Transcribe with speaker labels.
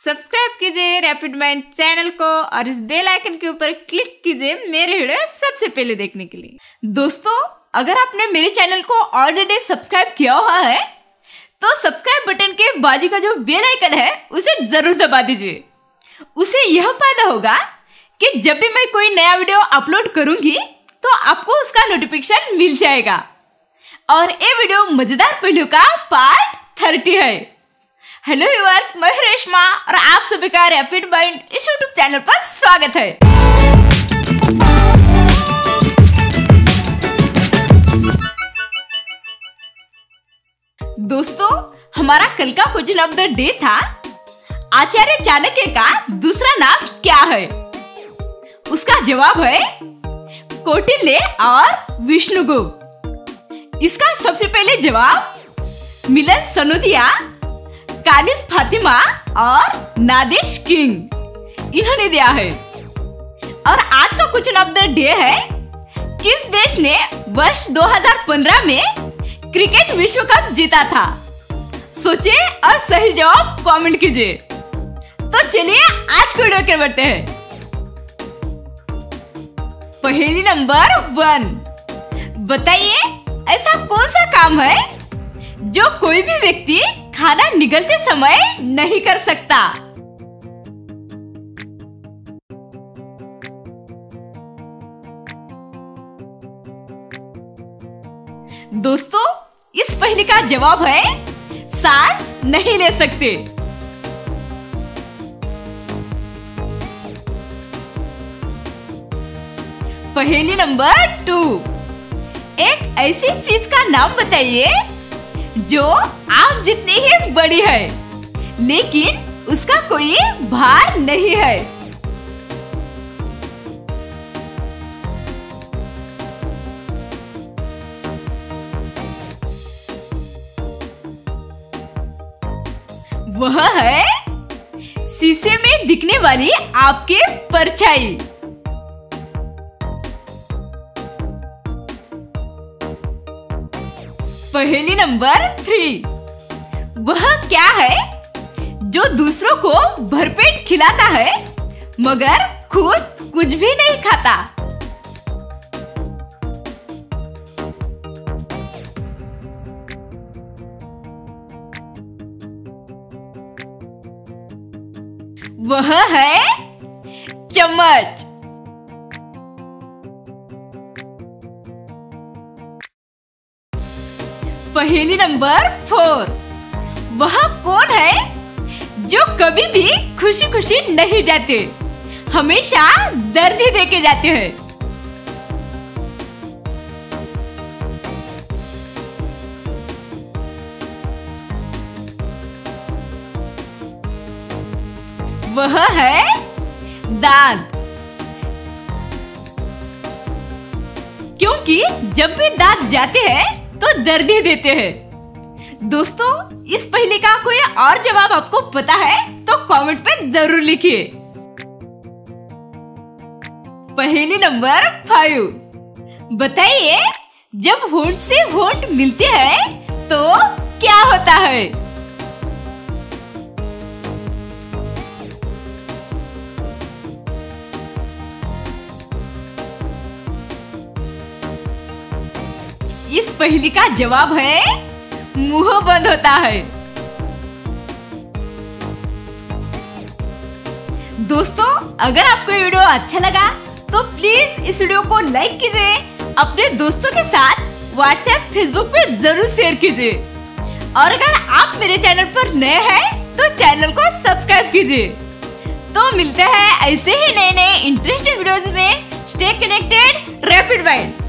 Speaker 1: Subscribe कीजिए rapid mind channel को और इस बेल आइकन के ऊपर क्लिक कीजिए मेरे वीडियो सबसे पहले देखने के लिए। दोस्तों, अगर आपने मेरे चैनल को ऑलरेडी सब्सक्राइब किया हुआ है तो सब्सक्राइब बटन के बाजू का जो बेल आइकन है, उसे ज़रूर दबा दीजिए। उसे यह फ़ायदा होगा कि जब भी मैं कोई नया वीडियो अपलोड करूँगी तो आपको उसका नोटिफिकेशन मिल जाएगा। और ये वीडियो मज़ेदार पहलू का पार्ट थर्टी है। हेलो व्यूअर्स मैं रेशमा और आप सभी का रैपिड माइंड इस यूट्यूब चैनल पर स्वागत है। दोस्तों, हमारा कल का क्वेश्चन ऑफ़ द डे था। आचार्य चाणक्य का दूसरा नाम क्या है? उसका जवाब है कौटिल्य और विष्णुगुप्त। इसका सबसे पहले जवाब, मिलन सनोदिया कानिस फातिमा और नादिश किंग। इन्होंने दिया है। और आज का क्वेश्चन ऑफ़ द डे है, किस देश ने वर्ष 2015 में क्रिकेट विश्व कप जीता था? सोचे और सही जवाब कमेंट कीजिए। तो चलिए आज के वीडियो के बढ़ते हैं। पहेली नंबर वन। बताइए, ऐसा कौन सा काम है जो कोई भी व्यक्ति खाना निगलते समय नहीं कर सकता। दोस्तों, इस पहली का जवाब है, सांस नहीं ले सकते। पहेली नंबर टू। एक ऐसी चीज़ का नाम बताइए जो आप जितनी ही बड़ी है, लेकिन उसका कोई भार नहीं है। वह है शीशे में दिखने वाली आपके परछाई। पहेली नंबर थ्री वह क्या है जो दूसरों को भरपेट खिलाता है, मगर खुद कुछ भी नहीं खाता? वह है चम्मच। पहेली नंबर फोर। वह कौन है जो कभी भी खुशी खुशी नहीं जाते? हमेशा दर्द ही देके जाते हैं। वह है दांत। क्योंकि जब भी दांत जाते हैं तो दर्द ही देते हैं। दोस्तों, इस पहले का कोई और जवाब आपको पता है तो कमेंट पे ज़रूर लिखिए। पहले नंबर फाइव बताइए, जब होंठ से होंठ मिलते हैं तो क्या होता है? इस पहली का जवाब है, मुँह बंद होता है। दोस्तों, अगर आपको वीडियो अच्छा लगा तो प्लीज़ इस वीडियो को लाइक कीजिए, अपने दोस्तों के साथ व्हाट्सएप, फेसबुक पे ज़रूर शेयर कीजिए। और अगर आप मेरे चैनल पर नए हैं तो चैनल को सब्सक्राइब कीजिए। तो मिलते हैं ऐसे ही नए नए इंटरेस्टिंग वीडियोस में। Stay connected rapid mind